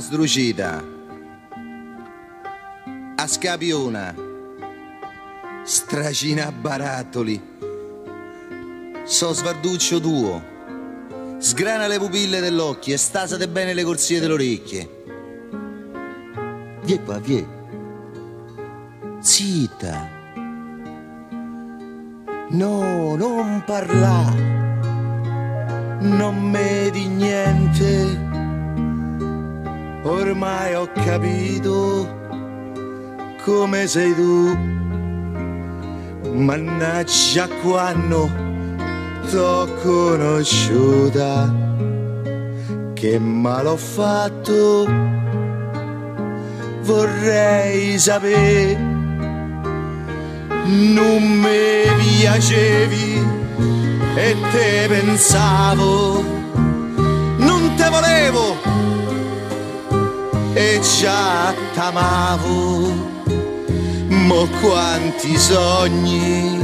a sdrucita, a scapiona, stracina barattoli, so svarduccio tuo, sgrana le pupille dell'occhio e stasate bene le corsie delle orecchie. Vie qua, vie. Zitta. No, non parla. Non me Ormai ho capito come sei tu. Mannaggia quando t'ho conosciuta. Che male ho fatto, vorrei sapere. Non mi piacevi e te pensavo, non te volevo già t'amavo. Mo quanti sogni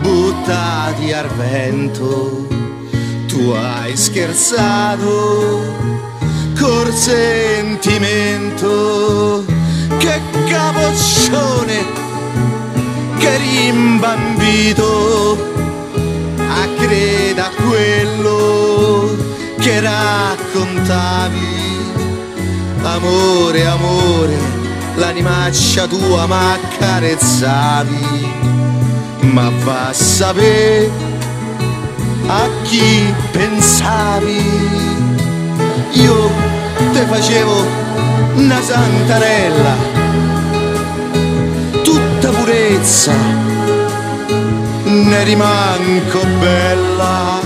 buttati al vento, tu hai scherzato col sentimento, che capoccione, che rimbambito, a creda quello che raccontavi, amore, amore, l'animaccia tua m'accarezzavi ma va a sapere a chi pensavi. Io te facevo una santarella, tutta purezza, ne rimanco bella,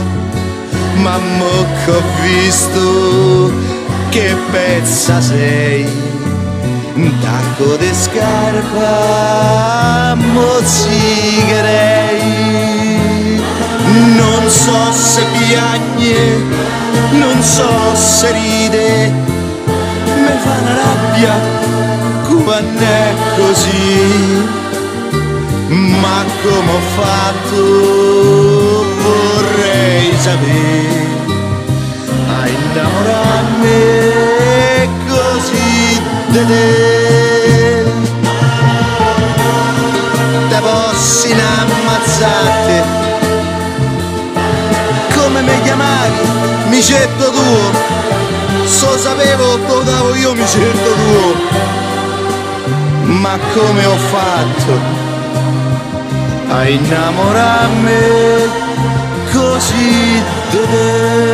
ma mo che ho visto che pezza sei. Un tacco di scarpa mozziccherei non so se piagne non so se ride. Mi fa una rabbia quando è così. Ma come ho fatto vorrei sapere innamorarmi così di te. Te possi ammazzate come mi chiamavi? Micetto tuo. So sapevo lo davo io micetto tuo. Ma come ho fatto a innamorarmi così di te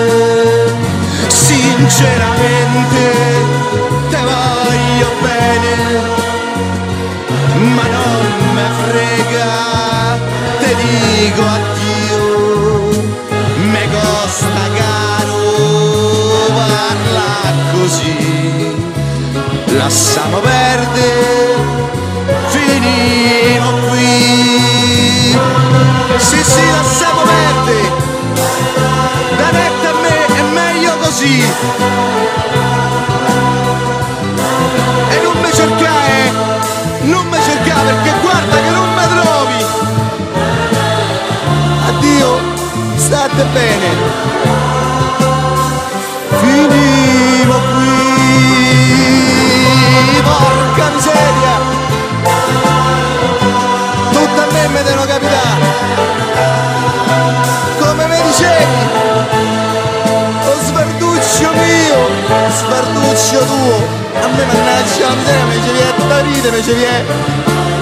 sinceramente te voglio bene ma non me frega te dico addio me costa caro parla così e non mi cercare non mi cercare perché guarda che non mi trovi. Addio state bene me mannaggia miseria mi ci viene da ridere mi ci viene